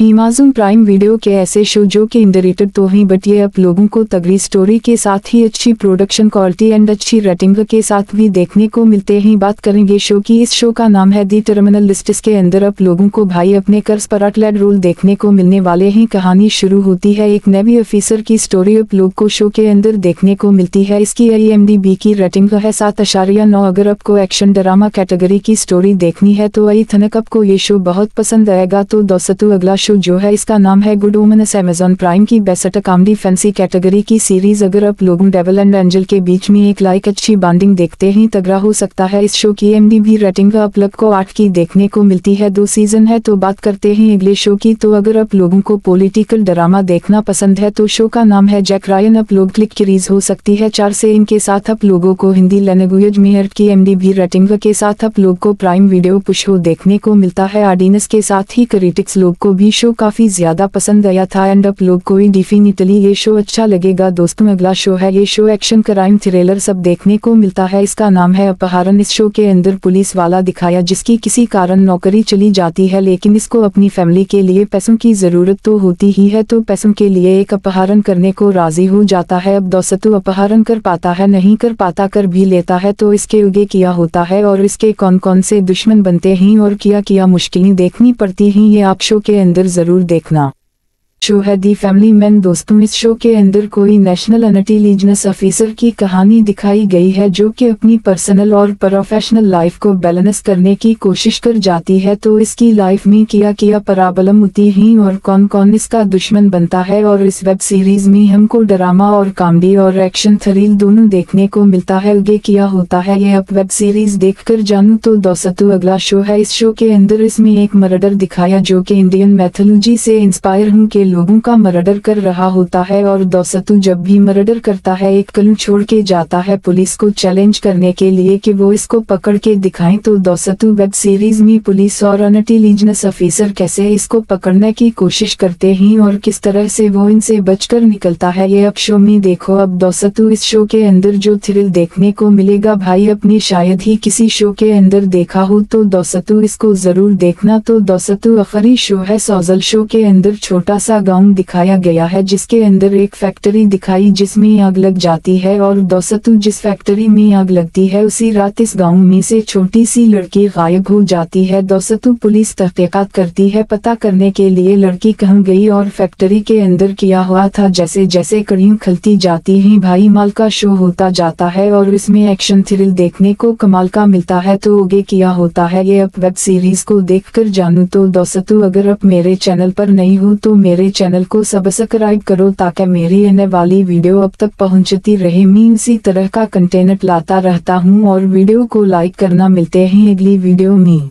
Amazon prime video के ऐसे show जो कि इंडरेटेड तो ही बट ये आप लोगों को तगड़ी स्टोरी के साथ ही अच्छी प्रोडक्शन क्वालिटी एंड अच्छी रेटिंग के साथ भी देखने को मिलते ही। बात करेंगे शो की। इस शो का नाम है दी टर्मिनल लिस्ट इसके अंदर आप लोगों को भाई अपने कर्ज पर अटलेट रोल देखने को मिलने वाले ही। कहानी शुरू होती है। एक नेवी ऑफिसर की स्टोरी आप लोग को शो के अंदर देखने को मिलती है। इसकी आई की रेटिंग है सात अशारिया अगर आपको एक्शन ड्रामा कैटेगरी की स्टोरी देखनी है तो आई थनक आपको ये शो बहुत पसंद आएगा। तो दोस्तों, अगला शो जो है, इसका नाम है गुड वोमनस अमेजोन प्राइम की बेस्ट कॉमेडी फैंसी कैटेगरी की सीरीज़ अगर आप लोगों डेवल एंड एंजल के बीच में एक लाइक अच्छी बॉन्डिंग देखते ही, तगड़ा हो सकता है। इस शो की एम भी रेटिंग आप लोग को आठ की देखने को मिलती है। दो सीज़न है तो बात करते हैं अगले शो की। तो अगर आप लोगों को पोलिटिकल ड्रामा देखना पसंद है तो शो का नाम है जैक रायन आप लोग क्लिक क्रीज हो सकती है। चार से इनके साथ आप लोगों को हिंदी लैंग्वेज में एट की एम भी रेटिंग के साथ आप लोग को प्राइम वीडियो पुश देखने को मिलता है। ऑडियंस के साथ ही क्रिटिक्स लोग को भी शो काफ़ी ज़्यादा पसंद आया था एंड अब लोग को डिफिनिटली ये शो अच्छा लगेगा। दोस्तों, अगला शो है। ये शो एक्शन क्राइम थ्रिलर सब देखने को मिलता है। इसका नाम है अपहरण। इस शो के अंदर पुलिस वाला दिखाया जिसकी किसी कारण नौकरी चली जाती है, लेकिन इसको अपनी फैमिली के लिए पैसों की ज़रूरत तो होती ही है तो पैसों के लिए एक अपहरण करने को राज़ी हो जाता है। अब दोस्तों अपहरण कर पाता है, नहीं कर पाता कर भी लेता है तो इसके उगे किया होता है और इसके कौन कौन से दुश्मन बनते हैं और किया किया मुश्किलें देखनी पड़ती हैं। ये आप शो के अंदर ज़रूर देखना। शो है दी फैमिली मैन दोस्तों, इस शो के अंदर कोई नेशनल इंटेलिजेंस ऑफिसर की कहानी दिखाई गई है जो कि अपनी पर्सनल और प्रोफेशनल लाइफ को बैलेंस करने की कोशिश कर जाती है। तो इसकी लाइफ में किया किया प्रॉब्लम होती ही और कौन कौन इसका दुश्मन बनता है और इस वेब सीरीज़ में हमको ड्रामा और कॉमेडी और एक्शन थ्रिल दोनों देखने को मिलता है उगे किया होता है। ये अब वेब सीरीज़ देख कर जानू तो दोस्तों, अगला शो है। इस शो के अंदर इसमें एक मर्डर दिखाया जो की इंडियन मैथोलॉजी से इंस्पायर हूँ के लोगों का मर्डर कर रहा होता है और दोस्तों जब भी मर्डर करता है, एक कलू छोड़ के जाता है। पुलिस को चैलेंज करने के लिए कि वो इसको पकड़ के दिखाएँ तो दोस्तों वेब सीरीज़ में पुलिस और इंटेलिजेंस ऑफिसर कैसे इसको पकड़ने की कोशिश करते हैं और किस तरह से वो इनसे बचकर निकलता है, ये अब शो में देखो। अब दोस्तों इस शो के अंदर जो थ्रिल देखने को मिलेगा, भाई अपने शायद ही किसी शो के अंदर देखा हो तो दोस्तों इसको ज़रूर देखना। तो दोस्तों आखिरी शो है, सोजल शो के अंदर छोटा सा गाँव दिखाया गया है जिसके अंदर एक फैक्ट्री दिखाई जिसमें आग लग जाती है और दोस्तों जिस फैक्ट्री में आग लगती है उसी रात इस गाँव में से छोटी सी लड़की गायब हो जाती है। दोस्तों पुलिस तहकीकात करती है। पता करने के लिए लड़की कहाँ गई और फैक्ट्री के अंदर किया हुआ था। जैसे जैसे कड़ियों खलती जाती है, भाई माल का शो होता जाता है और इसमें एक्शन थ्रिल देखने को कमाल का मिलता है। तो ओगे किया होता है। ये अब वेब सीरीज़ को देख कर जानू तो दोस्तों अगर आप मेरे चैनल पर नहीं हो तो मेरे चैनल को सब्सक्राइब करो ताकि मेरी आने वाली वीडियो अब तक पहुँचती रहे। मैं इसी तरह का कंटेंट लाता रहता हूँ और वीडियो को लाइक करना मिलते हैं अगली वीडियो में।